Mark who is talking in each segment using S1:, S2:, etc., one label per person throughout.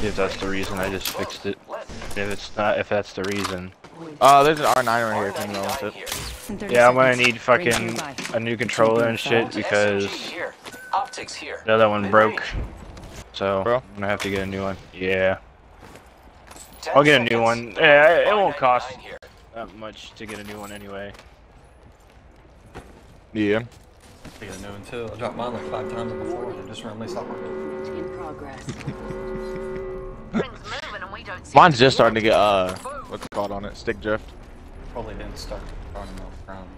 S1: If that's the reason, I just fixed it. If it's not, if that's the reason.
S2: Uh, there's an R9 right here. Can you with it?
S1: Yeah, I'm gonna need fucking a new controller and shit because
S3: here. Optics here.
S1: the other one broke. So I'm gonna have to get a new one. Yeah, I'll get a new one. Yeah, it won't cost that much to get a new one anyway.
S2: Yeah.
S4: I got a new one too. I dropped mine like five times before. They just randomly stopped working.
S5: In progress.
S2: Mine's just starting to get uh, what's it called on it? Stick drift.
S4: Probably didn't start running off ground.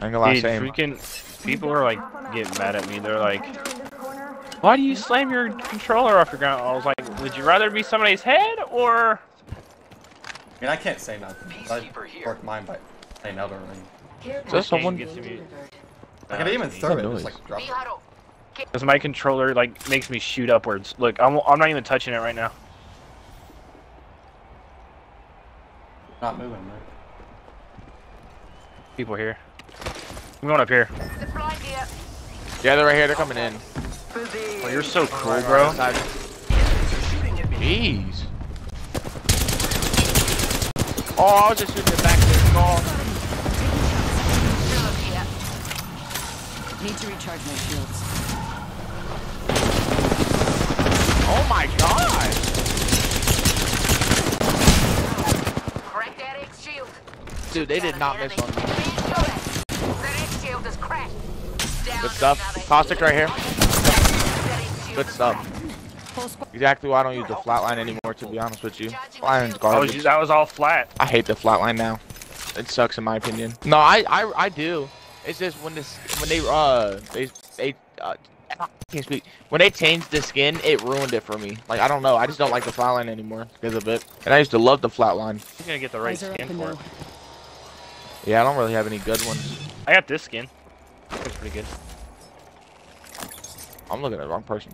S2: I ain't gonna lie,
S1: Dude,
S2: same.
S1: freaking people are like getting mad at me. They're like, "Why do you slam your controller off your ground?" I was like, "Would you rather be somebody's head or?"
S4: I mean, I can't say nothing. but I
S3: here.
S4: worked mine by saying other ring.
S2: Is there someone?
S1: Gets to me.
S4: I could even throw it,
S2: noise.
S4: just like drop it.
S1: Because my controller like makes me shoot upwards. Look, I'm, I'm not even touching it right now.
S4: Not moving, right?
S1: People here. I'm going up here.
S6: Here.
S2: Yeah, they're right here. They're coming in.
S1: Oh, you're so cool, bro.
S2: Jeez. Oh, I was just shooting the back of this car.
S6: Here.
S5: Need to recharge my shields.
S2: Oh my god.
S6: Crack that X shield.
S2: Dude, they did not miss on me.
S6: That X shield is cracked. Down
S2: Good stuff.
S6: another
S2: Caustic right here.
S6: That X shield
S2: Good stuff.
S6: cracked.
S5: Full squad.
S2: Exactly why I don't use the flatline anymore, to be honest with you. Flatline's
S1: I was,
S2: garbage.
S1: that was all flat.
S2: I hate the flatline now. It sucks in my opinion. No, I I, I do. It's just when this when they uh they they uh, I can't speak. When they changed the skin, it ruined it for me. Like I don't know. I just don't like the flatline anymore because of it. And I used to love the flatline.
S1: I'm gonna get the right
S5: Eyes are
S1: skin for it.
S2: Yeah, I don't really have any good ones.
S1: I got this skin. Looks pretty good.
S2: I'm looking at the wrong person.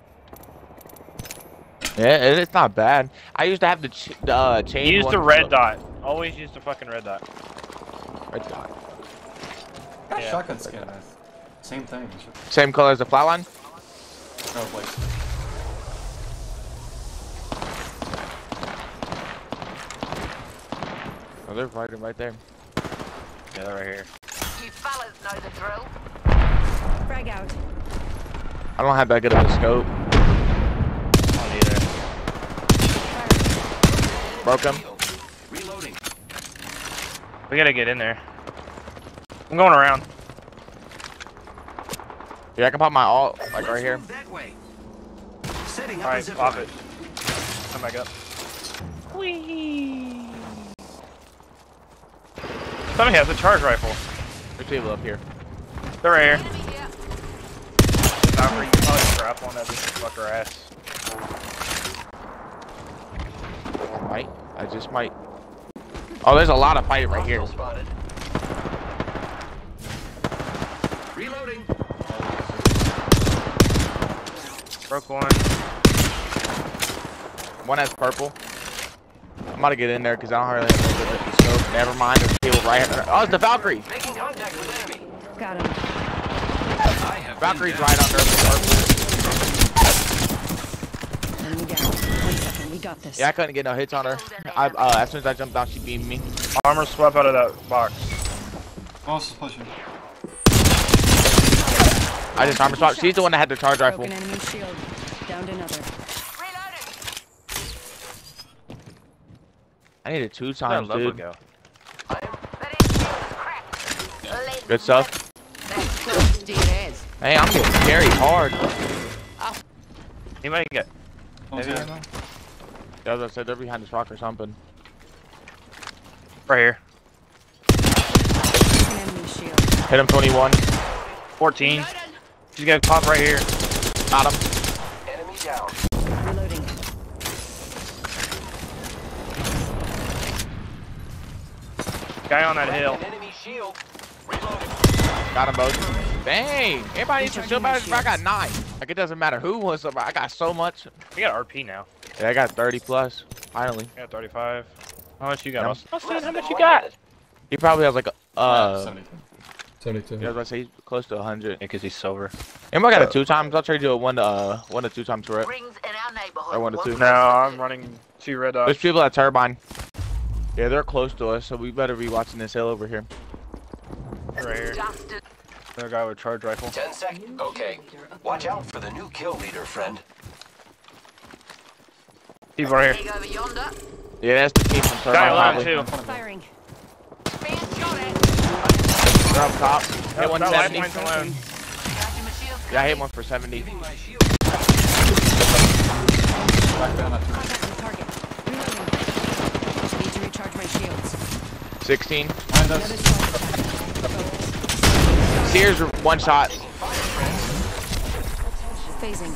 S2: Yeah, it, it's not bad. I used to have the ch the, uh, chain.
S1: Use the red dot. Always use the fucking red dot.
S2: Red dot.
S4: Got
S1: Yeah.
S4: shotgun skin. Same thing.
S2: Same color as the flatline.
S4: No, like,
S2: Oh, they're fighting right there.
S1: Yeah, they're right here.
S6: You fellas know the drill.
S5: Frag out.
S2: I don't have that good of a scope.
S1: I don't either.
S2: Broke him.
S3: Reloading.
S1: We gotta get in there. I'm going around.
S2: Yeah, I can pop my alt like right here.
S3: That way. Setting up
S1: Alright, pop it. Come back up. Whee! Somebody has a charge rifle.
S2: There's people up here.
S1: They're right here.
S6: Enemy
S1: you probably strap on that bitch fucker ass.
S2: Might. I just might. Oh, there's a lot of fight right here.
S3: Spotted. Reloading.
S1: Broke one.
S2: One has purple. I'm about to get in there because I don't really have a good the scope. Never mind. There's people right here. Oh, it's the Valkyrie.
S3: Making contact with enemy.
S5: Got him.
S3: I have
S2: Valkyrie's right under the purple.
S5: Enemy down. One second. We got this.
S2: Yeah, I couldn't get no hits on her. I, uh, as soon as I jumped down, she beamed me.
S1: Armor swap out of that box.
S4: Boss is pushing.
S2: I just armor swap. She's the one that had the charge rifle.
S5: Broken enemy shield. Downed another.
S2: I need it two
S1: Where'd
S2: times, dude.
S1: go?
S6: That X shield is cracked. Let
S2: Good stuff.
S6: That's close to your heads.
S2: Hey, I'm getting carried hard.
S1: Anybody get?
S4: One's
S1: Maybe.
S2: Yeah, as I said, they're behind this rock or something.
S1: Right here.
S5: Broken enemy shield.
S2: Hit him 21.
S1: 14.
S6: Reloading.
S1: She's got pop right here.
S2: Got him.
S3: Enemy down.
S5: Reloading.
S1: Guy on that hill.
S3: An enemy shield. Reloading.
S2: Got them both. Dang. Everybody needs some shield
S5: my
S2: batteries. I got nine. Like, it doesn't matter who wants them. I got so much.
S1: We got RP now.
S2: Yeah, I got 30 plus. Finally.
S1: I got 35. How much you got?
S2: Yeah.
S1: Austin? Austin, how much you got?
S3: minute.
S2: He probably has like a, uh,
S4: 72. 72.
S2: yeah, I was about to say he's close to 100.
S1: Yeah, because he's silver.
S2: Anybody got a two times? I'll trade you a one to, uh, one to two times for it.
S6: Rings and our neighborhood.
S2: I wanted
S6: What
S2: to.
S6: was
S1: No. I'm running two red
S2: There's
S1: dots.
S2: people at Turbine. Yeah, they're close to us, so we better be watching this hill over here.
S1: Right here.
S6: Dusted.
S1: Another guy with a charge rifle.
S3: Ten seconds. Okay. Watch out for the new kill leader, friend.
S1: People right here.
S6: Dig over yonder.
S2: Yeah, that's the team from
S1: Guy
S2: Turbine.
S1: alive too.
S5: Firing.
S6: Being shot at.
S2: They're up top. Hit
S1: That- that life
S2: 170.
S1: line's alone.
S6: Charging my shield.
S2: Yeah, I hit one for 70.
S3: Giving my shield.
S4: Back down at three.
S5: Contact with target. Reloading. Need to recharge my shields.
S2: 16.
S4: Behind
S5: Another
S4: us.
S2: Seer's one shot.
S5: Phasing.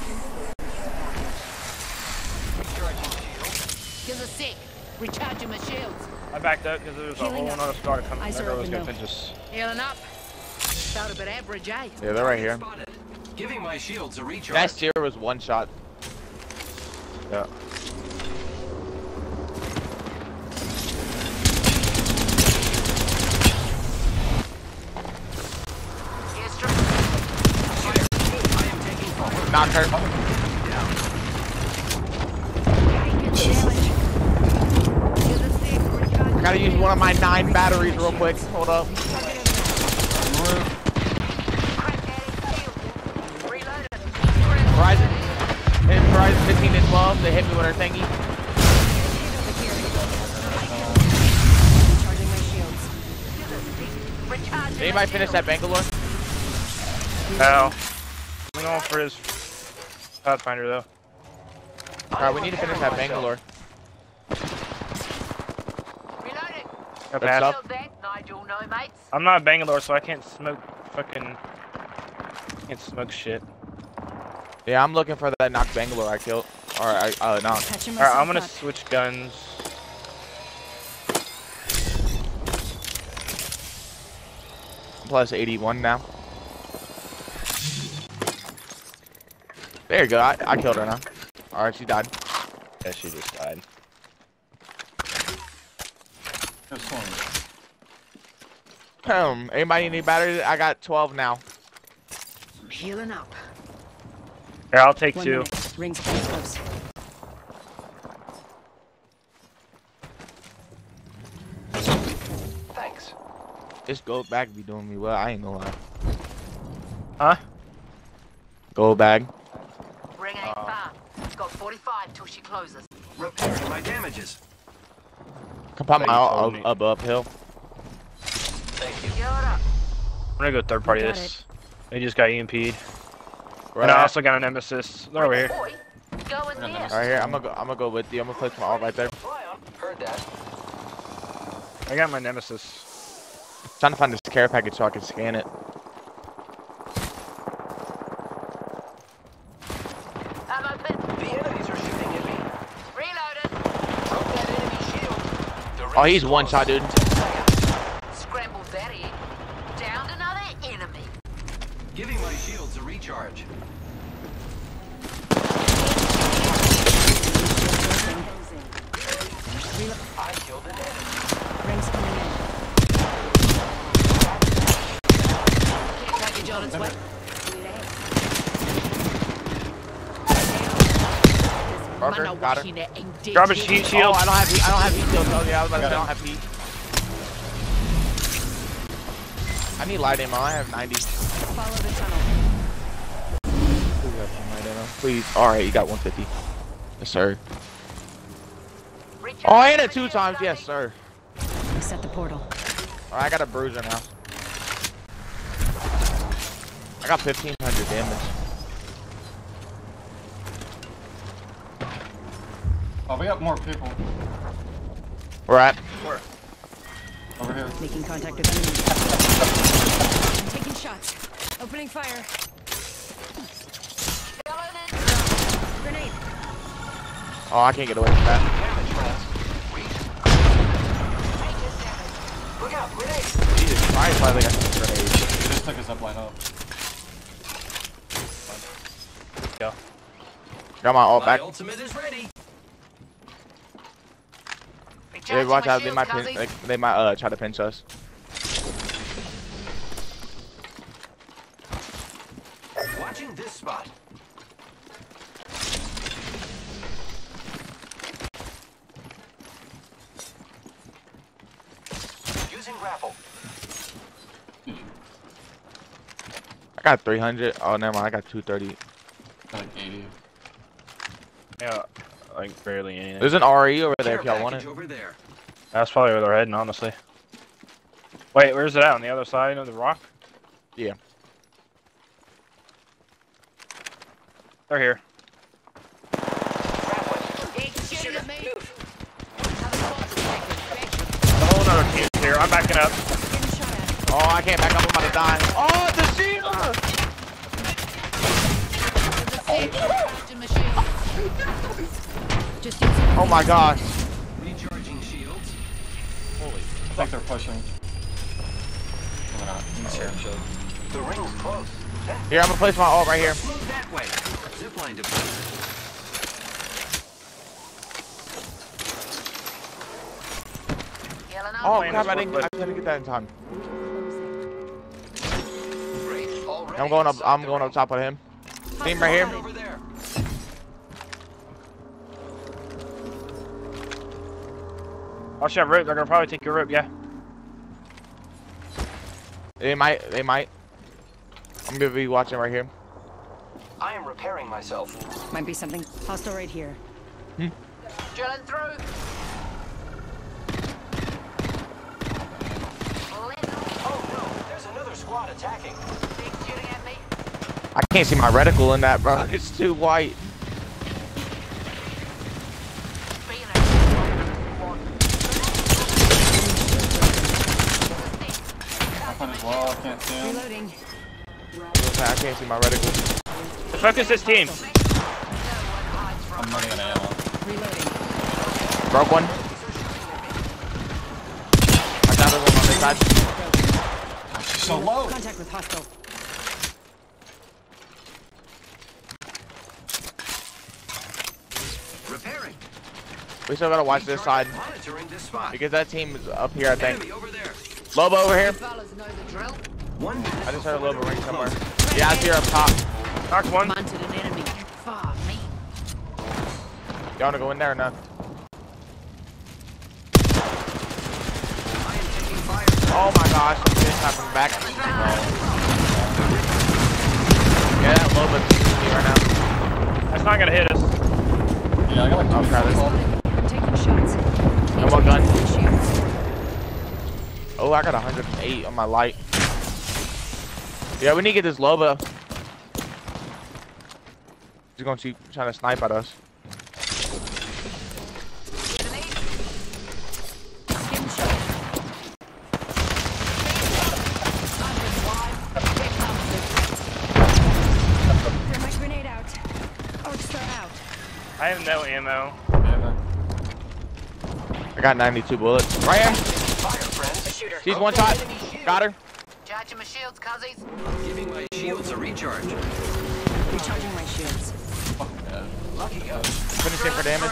S6: Here's a sick. Recharging my shields.
S1: I backed up because there was a
S5: Healing
S1: whole
S5: up.
S1: other squad coming.
S5: Eyes
S1: That
S5: are
S1: girl was gonna
S5: now.
S1: finish us.
S6: Healing up. Felt a bit average, eh?
S2: Yeah, they're right here.
S3: Giving my shields a recharge.
S2: That Seer was one shot.
S1: Yeah.
S6: Airstrike.
S3: I am taking fire.
S2: Knocked her.
S6: Recharging
S2: Gotta use one of my nine batteries real quick. Hold up. Horizon. Hit Horizon 15 and 12. They hit me with her thingy. Did anybody finish that Bangalore?
S1: Ow. I'm going for his Pathfinder though.
S2: Alright, we need to finish that Bangalore.
S6: Reloading.
S1: Got
S2: That's
S1: past.
S2: up.
S6: Nigel, no mates.
S1: I'm not Bangalore, so I can't smoke fucking. Can't smoke shit.
S2: Yeah, I'm looking for that knock Bangalore I killed. Or I uh knocked.
S5: Catching
S1: Alright, I'm gonna
S5: up.
S1: switch guns.
S2: Plus 81 now. There you go. I, I killed her now. Alright, she died.
S1: Yeah, she just died.
S4: There's one.
S2: Um, anybody need batteries? I got 12 now.
S6: I'm healing up.
S1: Here, I'll take
S5: One
S1: two.
S5: minute. Rings close.
S3: Thanks.
S2: This gold bag be doing me well. I ain't gonna lie.
S1: Huh?
S2: Gold bag.
S6: Ring ain't far. Got 45 till she closes.
S3: Repairing my damages.
S2: Come pop my up, up uphill.
S3: Thank you.
S6: Heal it up.
S1: I'm gonna go third party
S5: got
S1: this. They just got EMP'd.
S2: Right,
S1: and I also got an nemesis. They're over here.
S6: Boy, go in there.
S2: right here. I'm gonna go. I'm gonna go with you. I'm gonna place my alt right there.
S3: Heard that.
S1: I got my nemesis.
S2: Trying to find this care package so I can scan it.
S6: I'm open.
S3: The enemies are shooting at me.
S6: Reloaded.
S3: Broke that enemy shield. The
S2: Oh, he's one shot, dude.
S3: Ten seconds.
S6: Scrambled that in. Downed another enemy.
S3: Giving my shields a recharge. I killed an enemy.
S5: Rings coming in.
S6: Care package on its way.
S2: Parker,
S6: Man, I
S2: got her.
S6: watching it and did
S1: Garbage
S6: you-
S1: heat
S2: Oh,
S1: shield.
S2: I don't have heat. I don't have heat shield. Oh, yeah, I was about to say I don't have heat. I need light ammo. I have 90.
S5: Follow the tunnel.
S2: Please have some light ammo. Please. All right, you got 150. Yes, sir. Oh, I hit it two times. Yes, sir.
S5: Reset the portal.
S2: All right, I got a bruiser now. I got 1500 damage.
S4: Oh, we got more people
S2: We're at.
S4: over here.
S5: Making contact with enemy. I'm taking shots. Opening fire. Grenade.
S2: Oh, I can't get away from that.
S3: Damage, friends. Look out, grenade.
S2: Jesus Christ, why they got some grenades?
S4: They just took his upline up.
S2: Got my ult
S3: My
S2: back.
S3: ultimate is ready.
S2: watch out. They might pin,
S6: like,
S2: they might uh try to pinch us.
S3: Watching this spot. Using grapple.
S2: I got 300. Oh, never mind. I got 230.
S1: Yeah, like barely anything.
S2: There's an RE over there if y'all want it.
S3: Over there.
S1: That's probably where they're heading, honestly. Wait, where's it at? On the other side of the rock?
S2: Yeah.
S1: They're here.
S5: Shooting at
S1: whole other team's here. I'm backing up.
S5: Getting shot at.
S2: Oh, I can't back up. I'm about to die. Oh, the Sheila!
S5: Captain machine. Just
S2: Oh my gosh.
S3: Recharging shields.
S4: I think they're pushing. Or not. He's here.
S3: The ring's close.
S2: Here, I'm gonna place my ult right here.
S3: Move that way. Zipline deployed.
S2: Oh crap! I didn't, I didn't get that in time. I'm going up. I'm going up top of him. Team right here.
S1: Watch that rope. They're gonna probably take your rope. Yeah.
S2: They might. They might. I'm gonna be watching right here.
S3: I am repairing myself.
S5: Might be something hostile right here. Hmm.
S6: Drilling through.
S3: Oh no, there's another squad attacking.
S6: Big at me.
S2: I can't see my reticle in that, bro. It's too white.
S6: Being a
S4: Weapon. I can't see him.
S5: Reloading.
S2: I can't see my reticle.
S1: Focus this team.
S4: I'm running out of ammo.
S5: Reloading.
S2: Broke one. I got the one on this side.
S4: Oh, so low.
S5: Contact with hostile.
S3: Repairing.
S2: We still gotta watch this side
S3: Monitoring this spot.
S2: because that team is up here. I think.
S3: Enemy over.
S2: Loba over here.
S6: fellas know the drill.
S3: One
S2: I just heard a
S3: before Loba
S2: ring
S3: ring
S2: somewhere. Yeah, I see her up top.
S1: Knocked one.
S6: Munted an enemy.
S2: Y'all wanna go in there or not?
S3: I am taking fire.
S2: Oh my gosh, I'm getting shot from the back. Yeah, that Loba's shooting me right now.
S1: That's not gonna hit us.
S4: Yeah, I got like
S2: I'll
S4: two
S2: try this.
S5: Taking shots.
S2: And what gun?
S5: Shields.
S2: Oh, I got 108 on my light. Yeah, we need to get this Loba. He's gonna keep trying to snipe at us.
S5: Getting shot. Throw my grenade out. Oh, Arc star out.
S1: I have no ammo.
S2: I got 92 bullets. Right here.
S3: Fire, friends. Shooter.
S2: She's one shot. Got her.
S6: Charging my shields, cuzzies.
S3: Giving my shields a recharge.
S5: Recharging my shields.
S4: fuck yeah.
S3: Lucky us.
S2: Finishing for damage.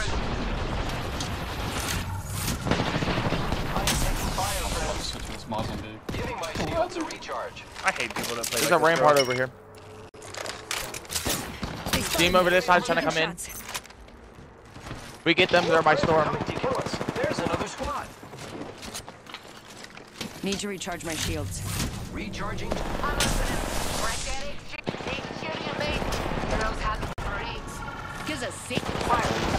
S3: I am taking fire,
S4: I'll
S3: friends.
S4: switch with this Mozambique.
S3: Giving my shields a recharge.
S1: I hate people that play.
S2: There's
S1: like
S2: a
S1: this, bro.
S2: rampart over here. Team over this side trying to come in. We get them. They're by storm.
S3: Coming to kill us. There's another squad.
S5: Need to recharge my shields.
S3: Recharging.
S6: I'm listening. Right there, it's shoot- it's shooting at me. Girls have grenades.
S5: Gives us sick.
S6: Fire.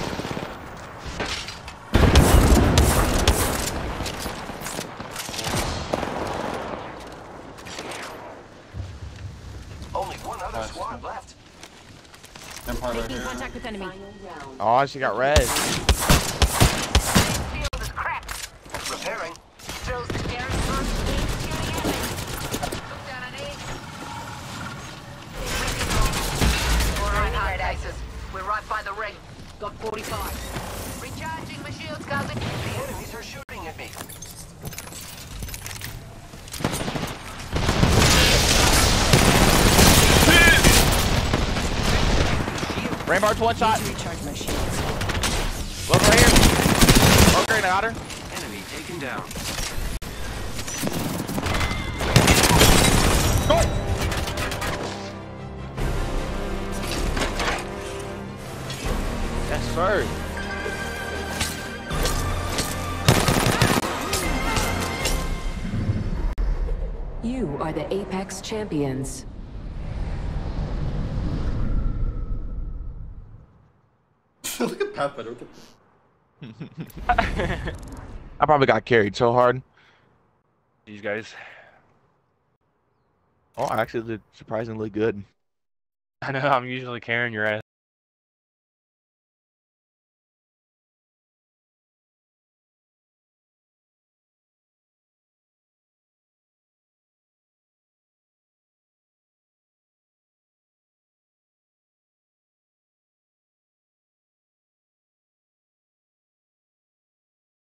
S3: Only one other
S4: Nice.
S3: squad left.
S4: Empire right
S5: Making
S4: here.
S5: contact with enemy.
S2: Oh, she got red.
S6: Shield is cracked.
S3: Repairing.
S6: Drills to Garrett first. He's shooting at me. Look down an E. We're in hard cases. We're right by the ring. Got 45. Recharging my shields, cousin.
S3: The enemies are shooting at me.
S2: Rampart's one shot.
S5: Recharge my shields.
S2: Look right here. Okay, got her.
S3: Enemy taken down.
S2: Yes, sir.
S7: You are the Apex Champions.
S4: Look at Pathfinder. What the...
S2: I probably got carried so hard.
S1: These guys.
S2: Oh, I actually did surprisingly good.
S1: I know I'm usually carrying your ass.